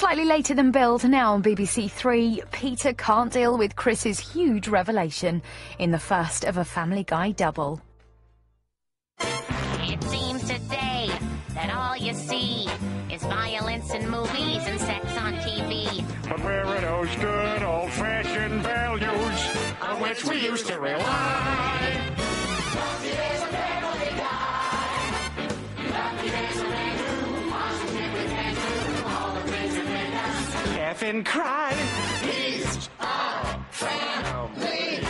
Slightly later than billed, now on BBC Three, Peter can't deal with Chris's huge revelation in the first of a Family Guy double. It seems today that all you see is violence in movies and sex on TV. But where are those good old-fashioned values oh, on which we used to rely? Laugh and cry. He's our family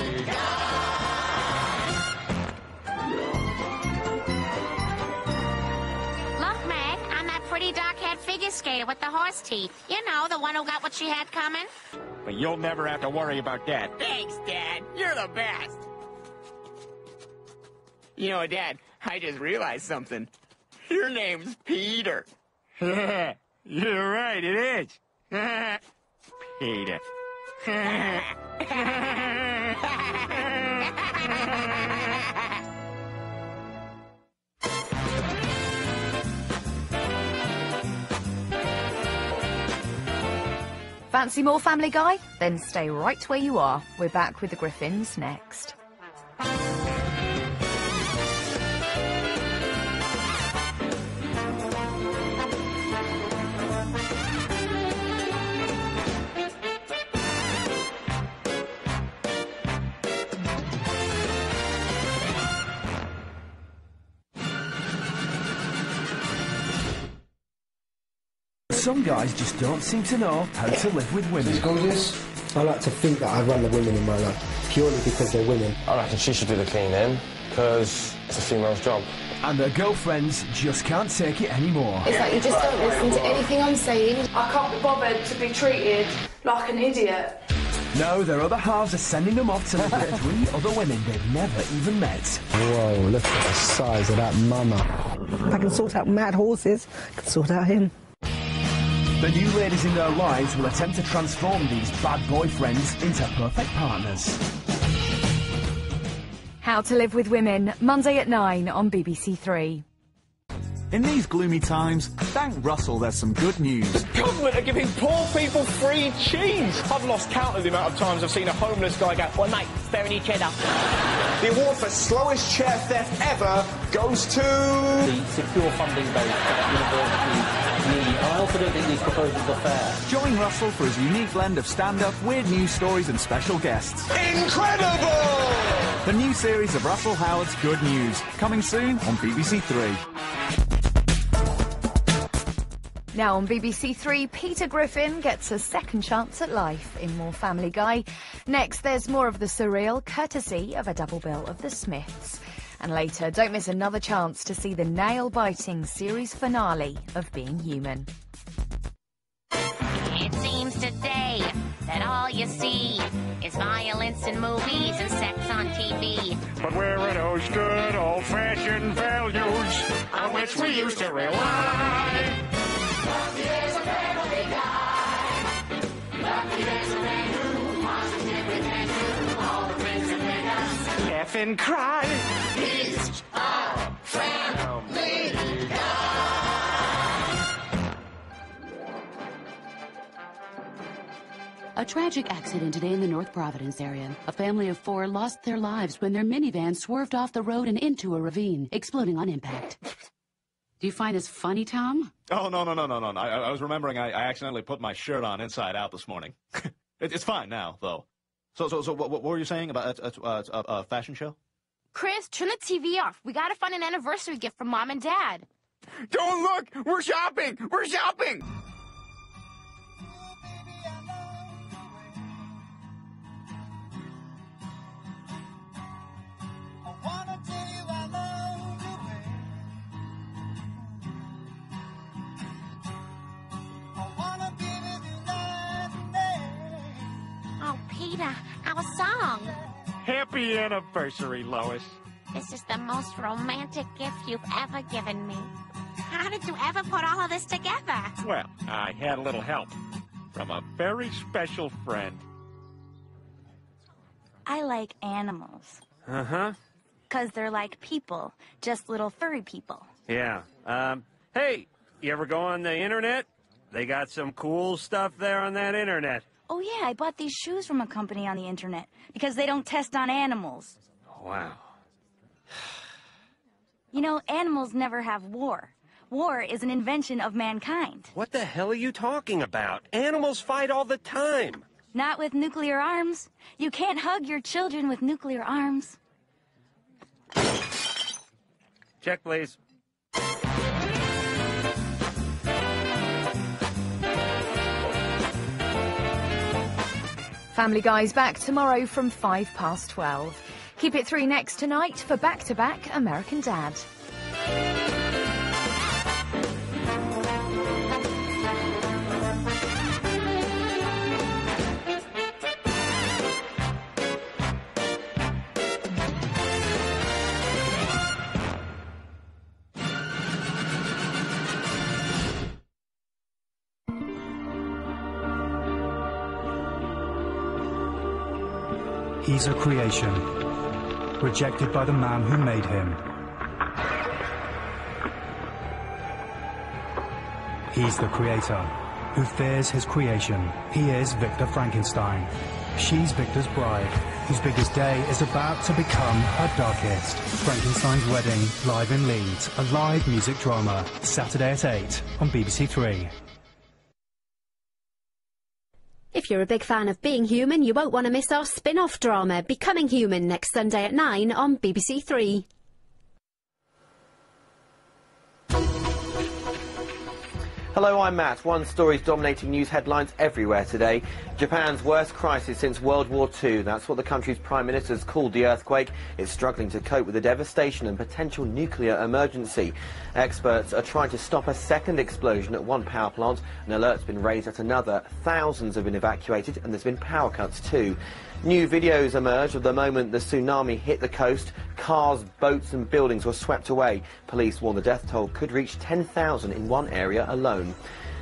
Look, Meg, I'm that pretty dark-haired figure skater with the horse teeth. You know, the one who got what she had coming. But you'll never have to worry about that. Thanks, Dad. You're the best. You know, Dad, I just realized something. Your name's Peter. Yeah, you're right, it is. Peter. Fancy more Family Guy? Then stay right where you are. We're back with the Griffins next. Some guys just don't seem to know how to live with women. gorgeous. I like to think that I run the women in my life purely because they're women. I reckon she should do the cleaning because it's a female's job. And their girlfriends just can't take it anymore. It's like you just don't listen to anything I'm saying. I can't be bothered to be treated like an idiot. Now their other halves are sending them off to live with three other women they've never even met. Whoa, look at the size of that mama. I can sort out mad horses, I can sort out him. The new ladies in their lives will attempt to transform these bad boyfriends into perfect partners. How to Live with Women, Monday at 9 on BBC Three. In these gloomy times, thank Russell there's some good news. Government are giving poor people free cheese. I've lost count of the amount of times I've seen a homeless guy go, "Well, mate, spare any cheddar." The award for slowest chair theft ever goes to... The secure funding base that. I also don't think these proposals are fair. Join Russell for his unique blend of stand-up, weird news stories and special guests. Incredible! The new series of Russell Howard's Good News, coming soon on BBC Three. Now on BBC Three, Peter Griffin gets a second chance at life in More Family Guy. Next, there's more of the surreal, courtesy of a double bill of The Smiths. And later, don't miss another chance to see the nail-biting series finale of Being Human. It seems today that all you see is violence in movies and sex on TV. But where are those good old-fashioned values on which we used to rely? And cry. He's our family A tragic accident today in the North Providence area. A family of four lost their lives when their minivan swerved off the road and into a ravine, exploding on impact. Do you find this funny, Tom? Oh, no, no, no, no, no. I, I was remembering I, I accidentally put my shirt on inside out this morning. it, it's fine now, though. So, so, so what, what were you saying about a, a, a, a fashion show? Chris, turn the TV off. We gotta find an anniversary gift for mom and dad. Don't look! We're shopping! We're shopping! Peter, our song. Happy anniversary, Lois. This is the most romantic gift you've ever given me. How did you ever put all of this together? Well, I had a little help from a very special friend. I like animals. Uh huh. Because they're like people, just little furry people. Yeah. Um. Hey, you ever go on the internet? They got some cool stuff there on that internet. Oh yeah, I bought these shoes from a company on the internet because they don't test on animals. Wow. You know, animals never have war. War is an invention of mankind. What the hell are you talking about? Animals fight all the time. Not with nuclear arms. You can't hug your children with nuclear arms. Check, please. Family Guy's back tomorrow from 5 past 12. Keep it through next tonight for back to back American Dad. He's a creation, rejected by the man who made him. He's the creator, who fears his creation. He is Victor Frankenstein. She's Victor's bride, whose biggest day is about to become her darkest. Frankenstein's Wedding, live in Leeds, a live music drama, Saturday at 8 on BBC Three. If you're a big fan of Being Human, you won't want to miss our spin-off drama, Becoming Human, next Sunday at 9 on BBC Three. Hello, I'm Matt. One story's dominating news headlines everywhere today. Japan's worst crisis since World War II. That's what the country's Prime Minister's called the earthquake. It's struggling to cope with the devastation and potential nuclear emergency. Experts are trying to stop a second explosion at one power plant. An alert's been raised at another. Thousands have been evacuated and there's been power cuts too. New videos emerged of the moment the tsunami hit the coast. Cars, boats and buildings were swept away. Police warn the death toll could reach 10,000 in one area alone.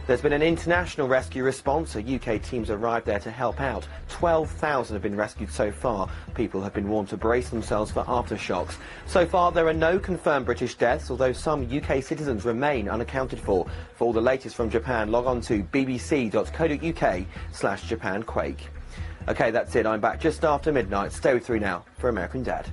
There's been an international rescue response. A UK teams arrived there to help out. 12,000 have been rescued so far. People have been warned to brace themselves for aftershocks. So far, there are no confirmed British deaths, although some UK citizens remain unaccounted for. For all the latest from Japan, log on to bbc.co.uk slash japanquake. Okay, that's it. I'm back just after midnight. Stay with three now for American Dad.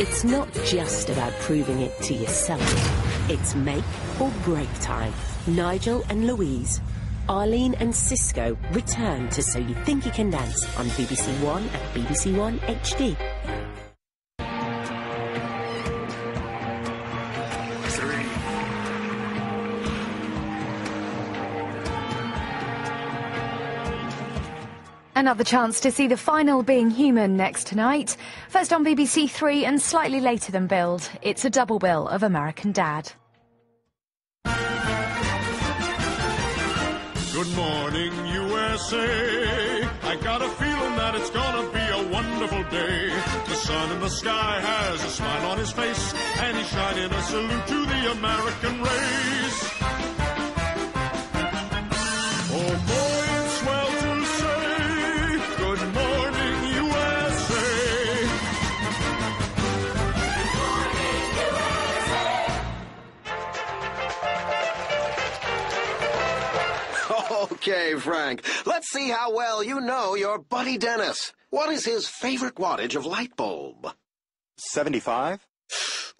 It's not just about proving it to yourself. It's make or break time. Nigel and Louise, Arlene and Sisco return to So You Think You Can Dance on BBC One and BBC One HD. Another chance to see the final Being Human next tonight. First on BBC Three and slightly later than billed. It's a double bill of American Dad. Good morning, USA. I got a feeling that it's gonna be a wonderful day. The sun in the sky has a smile on his face, and he's shining a salute to the American race. Okay, Frank. Let's see how well you know your buddy Dennis. What is his favorite wattage of light bulb? 75?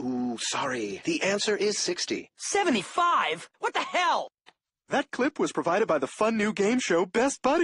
Ooh, sorry. The answer is 60. 75? What the hell? That clip was provided by the fun new game show Best Buddy.